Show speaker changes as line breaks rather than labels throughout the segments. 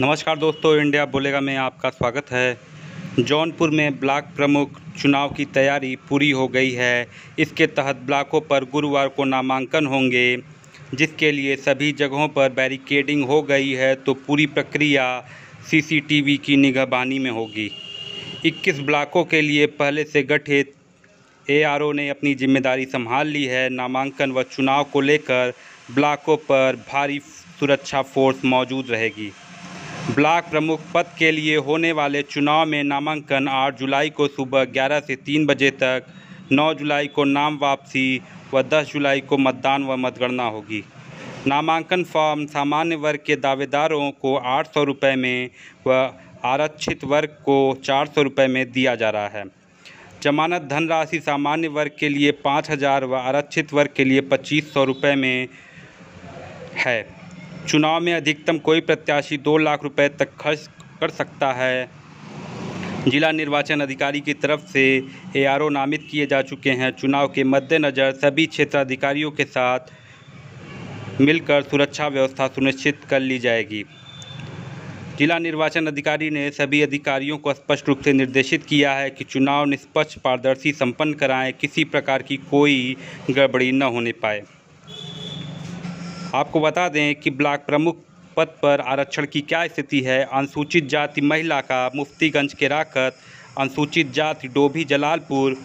नमस्कार दोस्तों, इंडिया बोलेगा में आपका स्वागत है। जौनपुर में ब्लॉक प्रमुख चुनाव की तैयारी पूरी हो गई है। इसके तहत ब्लॉकों पर गुरुवार को नामांकन होंगे, जिसके लिए सभी जगहों पर बैरिकेडिंग हो गई है तो पूरी प्रक्रिया सीसीटीवी की निगहबानी में होगी। 21 ब्लॉकों के लिए पहले से गठित एआरओ ने अपनी ज़िम्मेदारी संभाल ली है। नामांकन व चुनाव को लेकर ब्लॉकों पर भारी सुरक्षा फोर्स मौजूद रहेगी। ब्लॉक प्रमुख पद के लिए होने वाले चुनाव में नामांकन 8 जुलाई को सुबह 11 से 3 बजे तक 9 जुलाई को नाम वापसी व 10 जुलाई को मतदान व मतगणना होगी। नामांकन फॉर्म सामान्य वर्ग के दावेदारों को आठ सौ में व आरक्षित वर्ग को चार सौ में दिया जा रहा है। जमानत धनराशि सामान्य वर्ग के लिए पाँच हज़ार व आरक्षित वर्ग के लिए पच्चीस सौ रुपये में है। चुनाव में अधिकतम कोई प्रत्याशी दो लाख रुपए तक खर्च कर सकता है। जिला निर्वाचन अधिकारी की तरफ़ से एआरओ नामित किए जा चुके हैं। चुनाव के मद्देनज़र सभी क्षेत्राधिकारियों के साथ मिलकर सुरक्षा व्यवस्था सुनिश्चित कर ली जाएगी। जिला निर्वाचन अधिकारी ने सभी अधिकारियों को स्पष्ट रूप से निर्देशित किया है कि चुनाव निष्पक्ष, पारदर्शी, संपन्न कराएँ, किसी प्रकार की कोई गड़बड़ी न होने पाए। आपको बता दें कि ब्लॉक प्रमुख पद पर आरक्षण की क्या स्थिति है? अनुसूचित जाति महिला का मुफ्तीगंज के राकत, अनुसूचित जाति डोभी जलालपुर,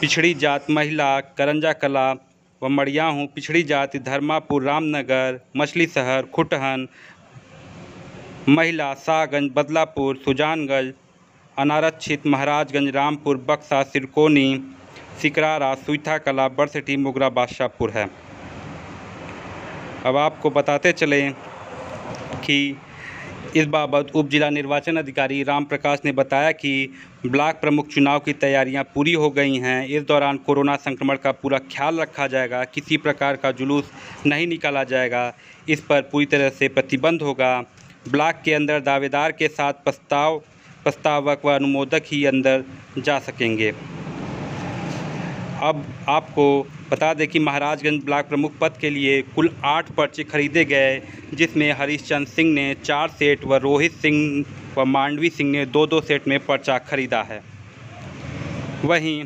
पिछड़ी जात महिला करंजा कला व मड़ियाहूँ, पिछड़ी जाति धर्मापुर रामनगर, मछली शहर, खुटहन महिला शाहगंज बदलापुर, सुजानगंज, अनारक्षित, महाराजगंज, रामपुर, बक्सा, सिरकोनी, सिकरारा सुईथा कला बरसठी मुगरा, बादशाहपुर है। अब आपको बताते चलें कि इस बाबत उप जिला निर्वाचन अधिकारी राम प्रकाश ने बताया कि ब्लॉक प्रमुख चुनाव की तैयारियाँ पूरी हो गई हैं। इस दौरान कोरोना संक्रमण का पूरा ख्याल रखा जाएगा, किसी प्रकार का जुलूस नहीं निकाला जाएगा। इस पर पूरी तरह से प्रतिबंध होगा। ब्लॉक के अंदर दावेदार के साथ प्रस्ताव, प्रस्तावक व अनुमोदक ही अंदर जा सकेंगे। अब आपको बता दें कि महाराजगंज ब्लॉक प्रमुख पद के लिए कुल आठ पर्चे खरीदे गए, जिसमें हरीशचंद सिंह ने चार सेट व रोहित सिंह व मांडवी सिंह ने दो दो सेट में पर्चा खरीदा है। वहीं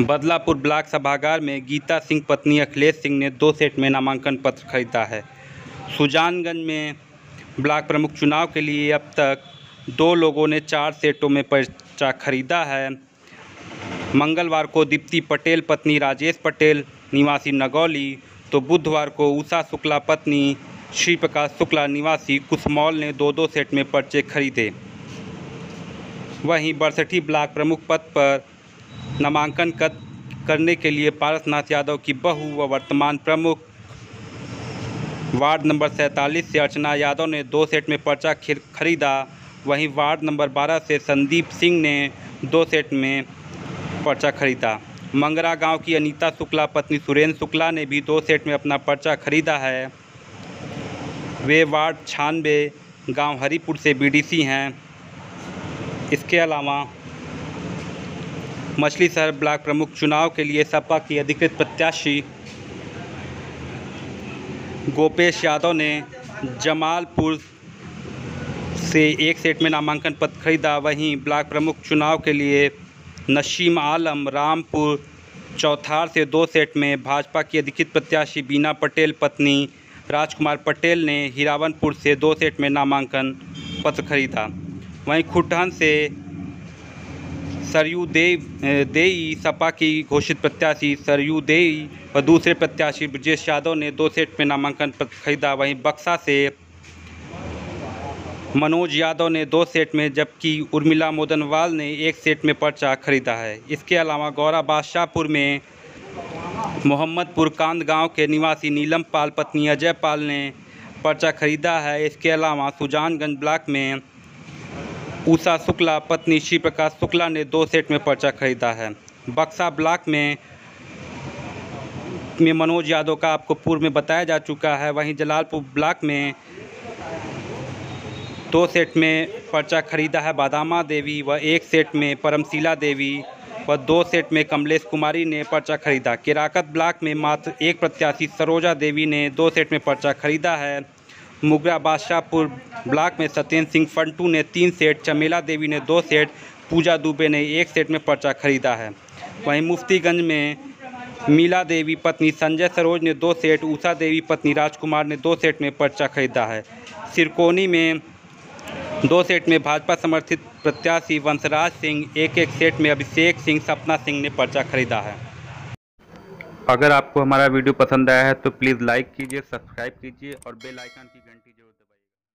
बदलापुर ब्लॉक सभागार में गीता सिंह, पत्नी अखिलेश सिंह ने दो सेट में नामांकन पत्र खरीदा है। सुजानगंज में ब्लॉक प्रमुख चुनाव के लिए अब तक दो लोगों ने चार सेटों में पर्चा खरीदा है। मंगलवार को दीप्ति पटेल, पत्नी राजेश पटेल, निवासी नगौली तो बुधवार को उषा शुक्ला, पत्नी श्री प्रकाश शुक्ला, निवासी कुसमौल ने दो दो सेट में पर्चे खरीदे। वहीं बरसठी ब्लॉक प्रमुख पद पर नामांकन करने के लिए पारसनाथ यादव की बहू व वर्तमान प्रमुख वार्ड नंबर सैंतालीस से अर्चना यादव ने दो सेट में पर्चा खरीदा। वहीं वार्ड नंबर 12 से संदीप सिंह ने दो सेट में पर्चा खरीदा। मंगरा गाँव की अनीता शुक्ला, पत्नी सुरेंद्र शुक्ला ने भी दो सेट में अपना पर्चा खरीदा है। वे वार्ड छानबे गाँव हरिपुर से बीडीसी हैं। इसके अलावा मछली शहर ब्लॉक प्रमुख चुनाव के लिए सपा की अधिकृत प्रत्याशी गोपेश यादव ने जमालपुर से एक सेट में नामांकन पत्र खरीदा। वहीं ब्लॉक प्रमुख चुनाव के लिए नशीम आलम रामपुर चौथार से दो सेट में भाजपा की अधिकृत प्रत्याशी बीना पटेल, पत्नी राजकुमार पटेल ने हिरावनपुर से दो सेट में नामांकन पत्र खरीदा। वहीं खुटहन से सरयू देव देई सपा की घोषित प्रत्याशी सरयू देई व दूसरे प्रत्याशी ब्रजेश यादव ने दो सेट में नामांकन पत्र खरीदा। वहीं बक्सा से मनोज यादव ने दो सेट में, जबकि उर्मिला मोदनवाल ने एक सेट में पर्चा खरीदा है। इसके अलावा गौरा बादशाहपुर में मोहम्मदपुर कांद गाँव के निवासी नीलम पाल, पत्नी अजय पाल ने पर्चा खरीदा है। इसके अलावा सुजानगंज ब्लॉक में उषा शुक्ला, पत्नी शिव प्रकाश शुक्ला ने दो सेट में पर्चा खरीदा है। बक्सा ब्लॉक में में मनोज यादव का आपको पूर्व में बताया जा चुका है। वहीं जलालपुर ब्लॉक में दो सेट में पर्चा खरीदा है बादामा देवी व एक सेट में परमशिला देवी व दो सेट में कमलेश कुमारी ने पर्चा खरीदा। किराकत ब्लॉक में मात्र एक प्रत्याशी सरोजा देवी ने दो सेट में पर्चा खरीदा है। मुगरा बादशाहपुर ब्लॉक में सत्येंद्र सिंह फंटू ने तीन सेट, चमेला देवी ने दो सेट, पूजा दुबे ने एक सेट में पर्चा खरीदा है। वहीं मुफ्तीगंज में मीला देवी पत्नी संजय सरोज ने दो सेट उषा देवी पत्नी राजकुमार ने दो सेट में पर्चा खरीदा है। सिरकोनी में दो सेट में भाजपा समर्थित प्रत्याशी वंशराज सिंह एक एक सेट में अभिषेक सिंह, सपना सिंह ने पर्चा खरीदा है। अगर आपको हमारा वीडियो पसंद आया है तो प्लीज़ लाइक कीजिए, सब्सक्राइब कीजिए और बेल आइकन की घंटी ज़रूर